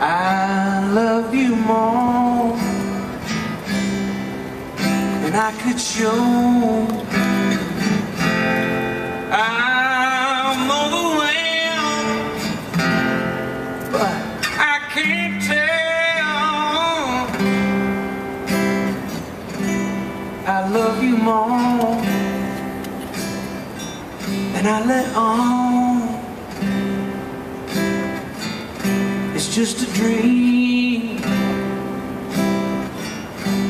I love you more than I could show. I'm overwhelmed, but I can't tell. I love you more than I let on. It's just a dream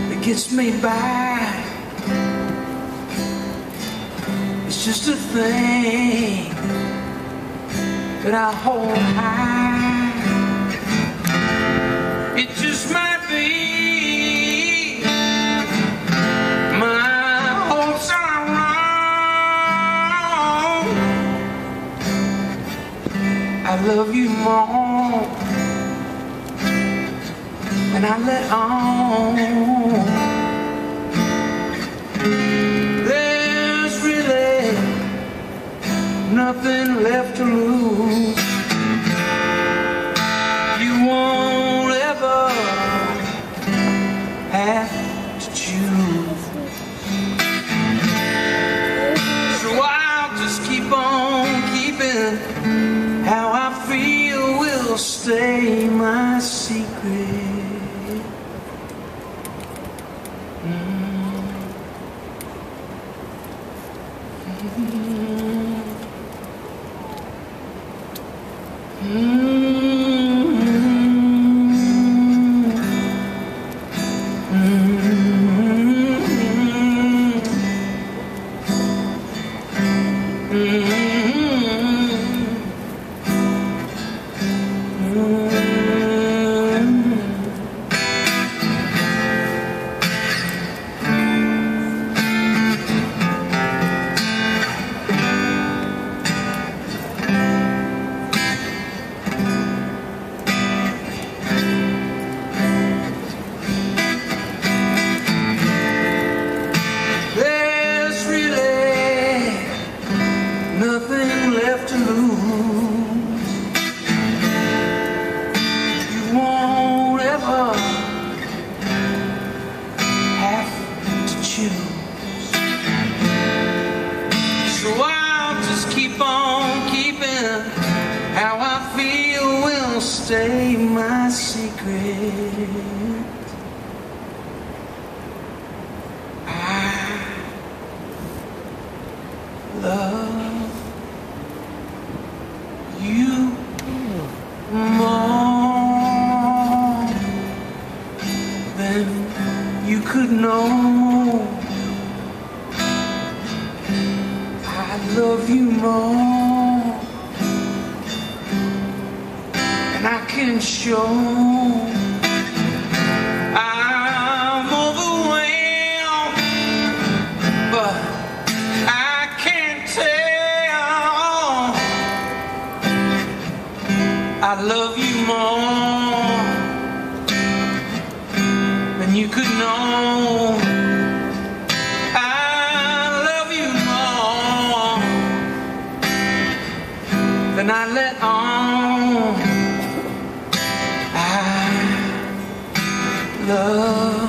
that gets me by. It's just a thing that I hold high. It just might be my hopes are wrong. I love you more than I let on. There's really nothing left to lose. You won't ever have to choose. So I'll just keep on keeping how I feel will stay my secret. There's won't have to choose. So I'll just keep on keeping how I feel will stay my secret. I love could know. I love you more and I can show. I'm overwhelmed, but I can't tell. I love you more you could know. I love you more than I let on. I love